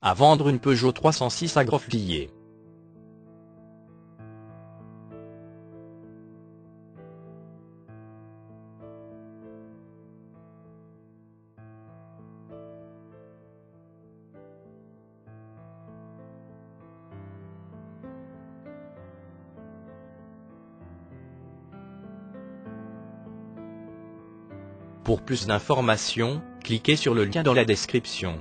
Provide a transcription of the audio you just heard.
À vendre une Peugeot 306 à Groffier. Pour plus d'informations, cliquez sur le lien dans la description.